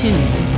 two,